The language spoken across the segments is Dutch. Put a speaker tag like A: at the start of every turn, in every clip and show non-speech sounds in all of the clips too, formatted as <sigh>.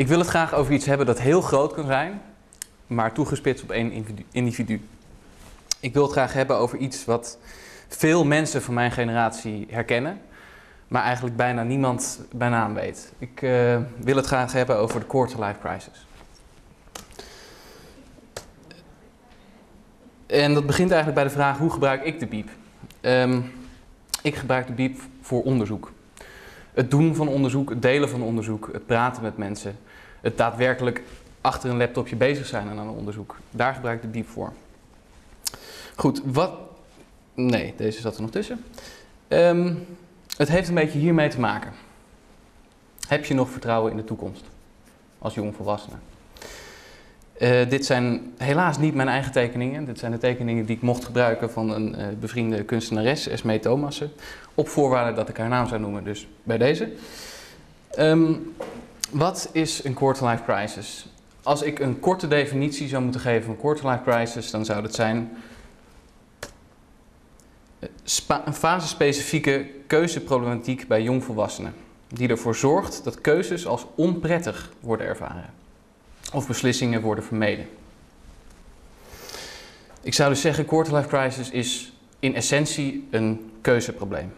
A: Ik wil het graag over iets hebben dat heel groot kan zijn, maar toegespitst op één individu-. Ik wil het graag hebben over iets wat veel mensen van mijn generatie herkennen, maar eigenlijk bijna niemand bij naam weet. Ik eh, wil het graag hebben over de quarter-life crisis. En dat begint eigenlijk bij de vraag: hoe gebruik ik de biep? Ehm, ik gebruik de biep voor onderzoek. Het doen van onderzoek, het delen van onderzoek, het praten met mensen, het daadwerkelijk achter een laptopje bezig zijn aan een onderzoek. Daar gebruik ik de biep voor. Goed, wat. Nee, deze zat er nog tussen. Ehm, het heeft een beetje hiermee te maken. Heb je nog vertrouwen in de toekomst als jongvolwassene? Uh, dit zijn helaas niet mijn eigen tekeningen. Dit zijn de tekeningen die ik mocht gebruiken van een uh, bevriende kunstenares, Esmee Thomassen. Op voorwaarde dat ik haar naam zou noemen, dus bij deze. Um, wat is een quarter-life crisis? Als ik een korte definitie zou moeten geven van quarter-life crisis, dan zou dat zijn een fasespecifieke keuzeproblematiek bij jongvolwassenen. Die ervoor zorgt dat keuzes als onprettig worden ervaren of beslissingen worden vermeden. Ik zou dus zeggen, quarter-life crisis is in essentie een keuzeprobleem.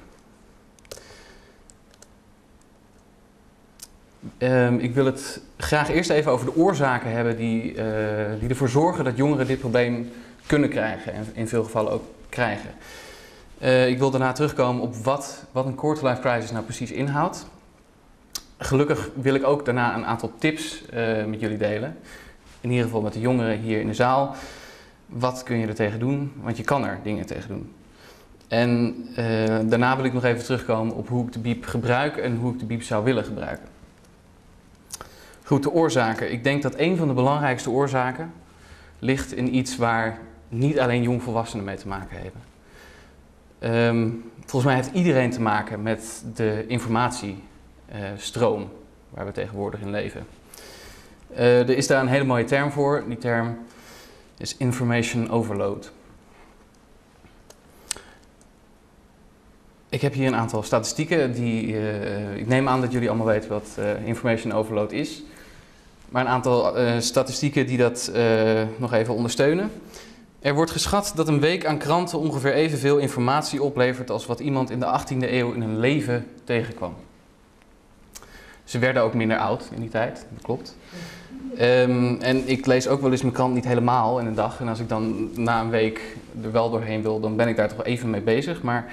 A: Um, ik wil het graag eerst even over de oorzaken hebben die, uh, die ervoor zorgen dat jongeren dit probleem kunnen krijgen en in veel gevallen ook krijgen. Uh, ik wil daarna terugkomen op wat, wat een quarter-life crisis nou precies inhoudt. Gelukkig wil ik ook daarna een aantal tips uh, met jullie delen. In ieder geval met de jongeren hier in de zaal. Wat kun je er tegen doen? Want je kan er dingen tegen doen. En uh, daarna wil ik nog even terugkomen op hoe ik de biep gebruik en hoe ik de biep zou willen gebruiken. Goed, de oorzaken. Ik denk dat een van de belangrijkste oorzaken ligt in iets waar niet alleen jongvolwassenen mee te maken hebben. Um, volgens mij heeft iedereen te maken met de informatie stroom waar we tegenwoordig in leven. Uh, er is daar een hele mooie term voor. Die term is information overload. Ik heb hier een aantal statistieken. Die, uh, ik neem aan dat jullie allemaal weten wat information overload is. Maar een aantal statistieken die dat nog even ondersteunen. Er wordt geschat dat een week aan kranten ongeveer evenveel informatie oplevert als wat iemand in de 18e eeuw in een leven tegenkwam. Ze werden ook minder oud in die tijd, dat klopt. Um, en ik lees ook wel eens mijn krant niet helemaal in een dag. En als ik dan na een week er wel doorheen wil, dan ben ik daar toch even mee bezig. Maar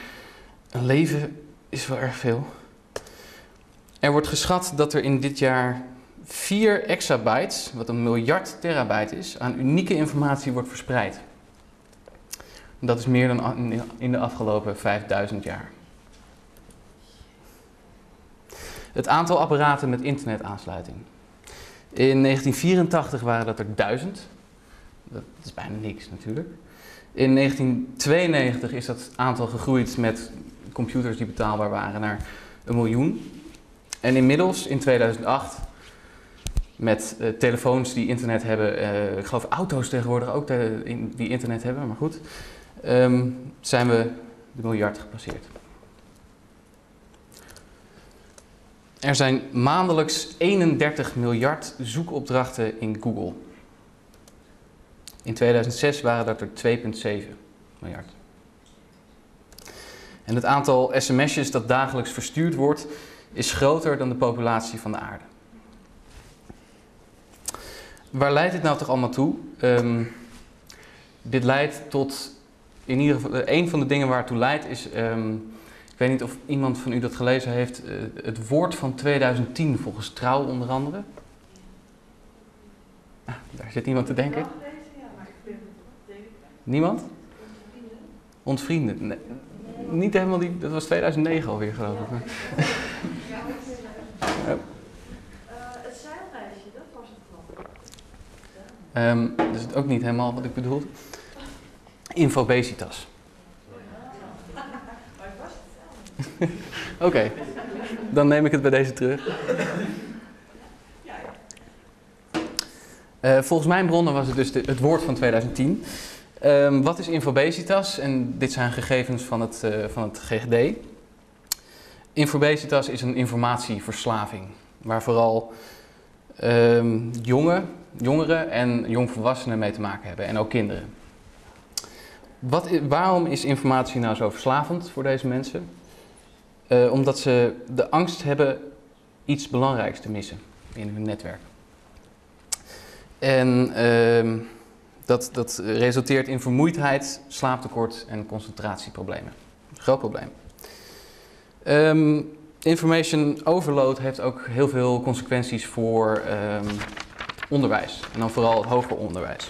A: een leven is wel erg veel. Er wordt geschat dat er in dit jaar 4 exabytes, wat een miljard terabyte is, aan unieke informatie wordt verspreid. Dat is meer dan in de afgelopen 5000 jaar. Het aantal apparaten met internetaansluiting. In 1984 waren dat er duizend. Dat is bijna niks natuurlijk. In 1992 is dat aantal gegroeid met computers die betaalbaar waren naar een miljoen. En inmiddels in 2008 met uh, telefoons die internet hebben, uh, ik geloof auto's tegenwoordig ook te, in, die internet hebben, maar goed, um, zijn we de miljard gepasseerd. Er zijn maandelijks 31 miljard zoekopdrachten in Google. In 2006 waren dat er 2,7 miljard. En het aantal sms'jes dat dagelijks verstuurd wordt, is groter dan de populatie van de aarde. Waar leidt dit nou toch allemaal toe? Um, dit leidt tot, in ieder geval, een van de dingen waar het toe leidt is um, ik weet niet of iemand van u dat gelezen heeft. Uh, het woord van 2010 volgens Trouw onder andere. Ah, daar zit iemand te denken. Niemand? Ontvrienden. Nee, niet helemaal die. Dat was 2009 alweer, geloof ik. Maar.
B: Uh, het zeilreisje, dat was het
A: wel. Um, dat is ook niet helemaal wat ik bedoel. Infobesitas. <laughs> Oké, dan neem ik het bij deze terug. Uh, volgens mijn bronnen was het dus het woord van 2010. Um, wat is infobesitas? En dit zijn gegevens van het, uh, van het GGD. Infobesitas is een informatieverslaving, waar vooral ehm, jongen, jongeren en jongvolwassenen mee te maken hebben en ook kinderen. Wat, waarom is informatie nou zo verslavend voor deze mensen? Eh, omdat ze de angst hebben iets belangrijks te missen in hun netwerk. En ehm, dat, dat resulteert in vermoeidheid, slaaptekort en concentratieproblemen. Groot probleem. Ehm, information overload heeft ook heel veel consequenties voor ehm, onderwijs. En dan vooral het hoger onderwijs.